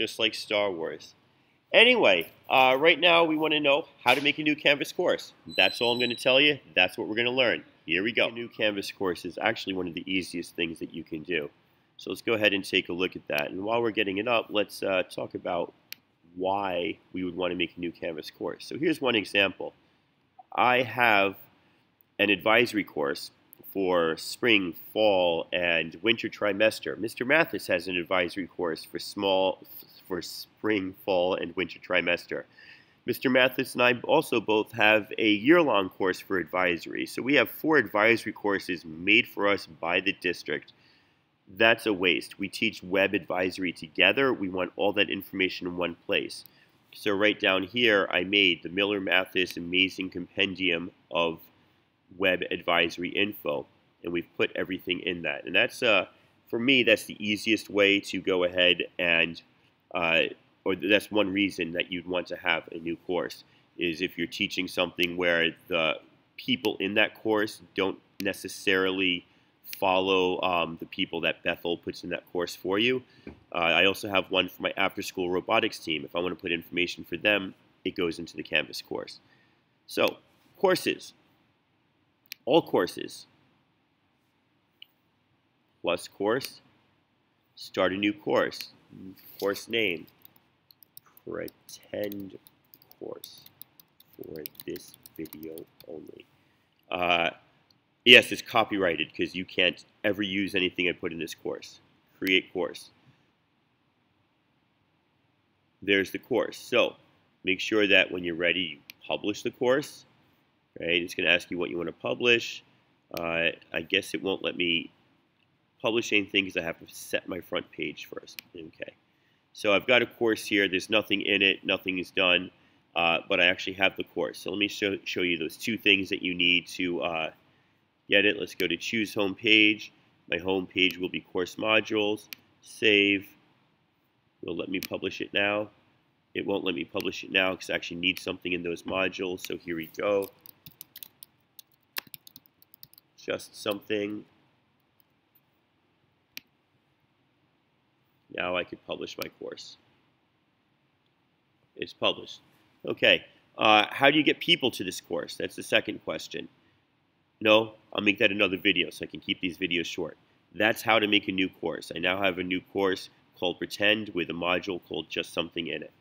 just like Star Wars. Anyway, uh, right now we want to know how to make a new Canvas course. That's all I'm going to tell you. That's what we're going to learn. Here we go. A new Canvas course is actually one of the easiest things that you can do. So let's go ahead and take a look at that. And while we're getting it up, let's uh, talk about why we would want to make a new Canvas course. So here's one example. I have an advisory course for spring, fall, and winter trimester. Mr. Mathis has an advisory course for small for spring, fall, and winter trimester. Mr. Mathis and I also both have a year-long course for advisory. So we have four advisory courses made for us by the district. That's a waste. We teach web advisory together. We want all that information in one place. So right down here, I made the Miller Mathis Amazing Compendium of web advisory info, and we've put everything in that. And that's, uh, for me, that's the easiest way to go ahead and, uh, or that's one reason that you'd want to have a new course, is if you're teaching something where the people in that course don't necessarily follow um, the people that Bethel puts in that course for you. Uh, I also have one for my after-school robotics team. If I want to put information for them, it goes into the Canvas course. So, courses all courses, plus course, start a new course, course name, pretend course for this video only. Uh, yes, it's copyrighted because you can't ever use anything I put in this course. Create course. There's the course. So make sure that when you're ready, you publish the course right? It's going to ask you what you want to publish. Uh, I guess it won't let me publish anything because I have to set my front page first. Okay. So I've got a course here. There's nothing in it. Nothing is done. Uh, but I actually have the course. So let me show, show you those two things that you need to uh, get it. Let's go to Choose Home Page. My home page will be Course Modules. Save. Will let me publish it now. It won't let me publish it now because I actually need something in those modules. So here we go just something. Now I could publish my course. It's published. Okay, uh, how do you get people to this course? That's the second question. No, I'll make that another video so I can keep these videos short. That's how to make a new course. I now have a new course called Pretend with a module called Just Something in it.